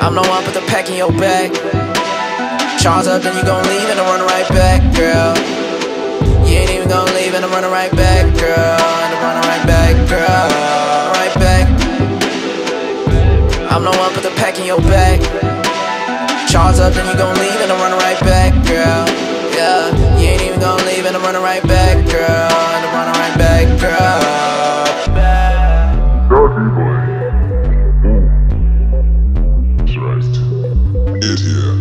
I'm the one put the pack in your back. Charge up, then you gon' leave and I'm running right back, girl. You ain't even gon' leave and I'm running right back, girl. And I'm running right back, girl. Right back. I'm the one put the pack in your back. Charge up, then you gon' leave and I'm running right back, girl. Yeah, you ain't even gon' leave and I'm running right back, girl. Right. Here.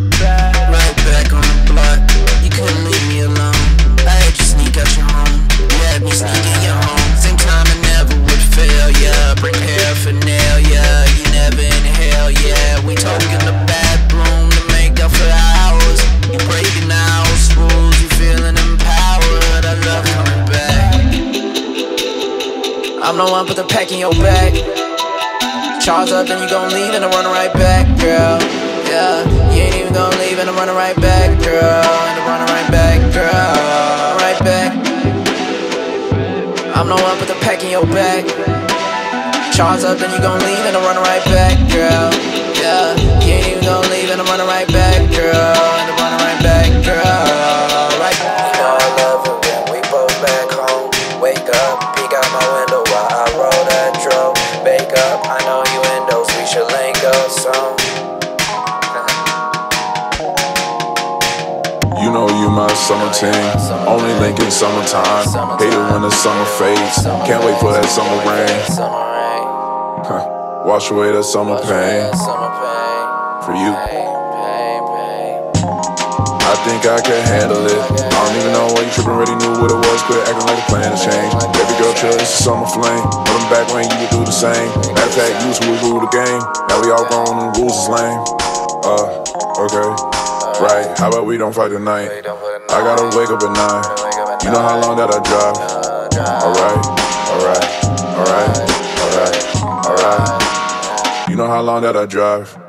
Right back on the block. You couldn't leave me alone. I had you sneak out your home. You had me sneak in your home. Same time I never would fail, yeah. Prepare for nail, yeah. You never inhale, yeah. We talk in the bathroom to make up for hours. You breaking house rules. You feeling empowered. I love coming back. I'm the one put the pack in your back. Charge up, then you gon' leave and I'm running right back, girl. Yeah, you ain't even gon' leave and I'm running right back, girl. And I'm running right back, girl. Right back. I'm the one put the pack in your back. Charge up, then you gon' leave and I'm running right back, girl. Yeah, you ain't even gonna leave and I'm running right back, girl. I'm running right back, girl. Right. You know I love it when we both back home. Wake up, peek out my window You know you my summer team. Only link in summertime. Hate it when the summer fades. Can't wait for that summer rain. Huh. Wash away that summer pain. For you. I think I can handle it. I don't even know why you tripping. Already knew what it was. Quit acting like the plan has changed. Baby girl, chill. It's a summer flame. Put 'em back when you would do the same. Matter of fact, you was who rule the game. Now we all grown and the rules is lame. Uh, okay. Right. How about we don't fight tonight? I gotta wake up at nine. You know how long that I drive? Alright, alright, alright, alright, alright. You know how long that I drive?